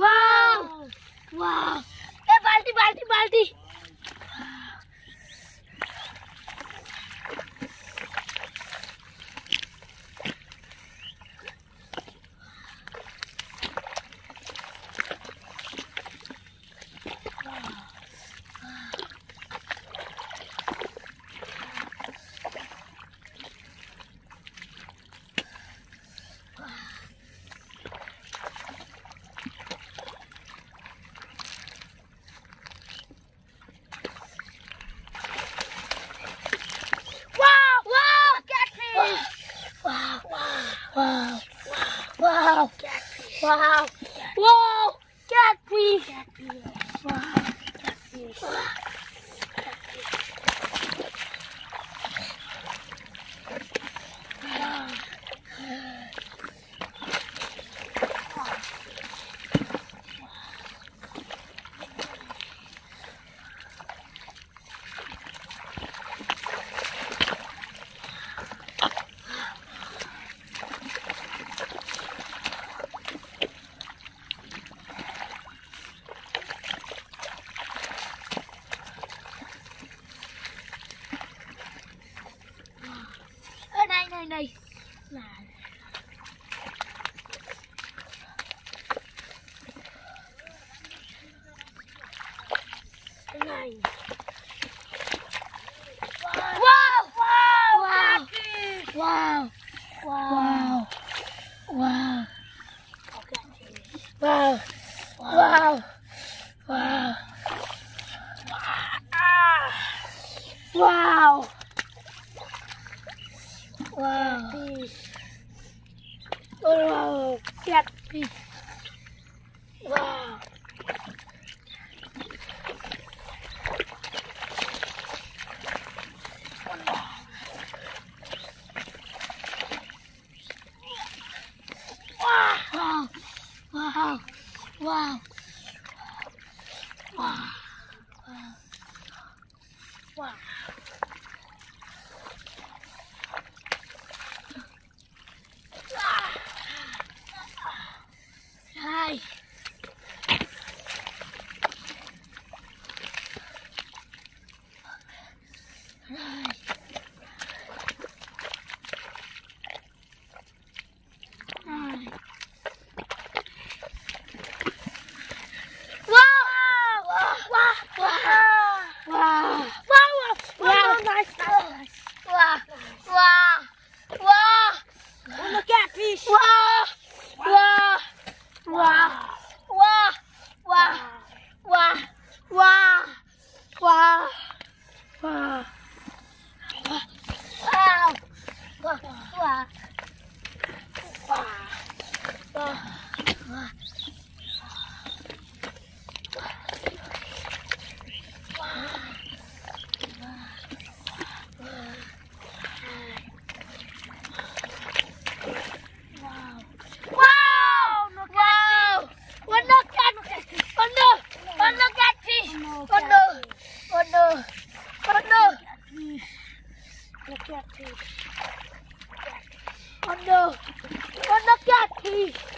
वाह वाह बाल्टी बाल्टी बाल्टी Wow. Wow. Whoa. Jackfish. Jackfish. Wow. Wow. Đây đây. Là này. Wow wow wow. Wow. Wow. Wow. Wow. Wow. Wow. Wow. Wow. Wow. Wow. Cat fish. Wow. Wow. Wow. Wow. Wow. Wow. wow. Right. Wah. Wah. Wah. Wah. Look at this. Oh no! Oh no, cat!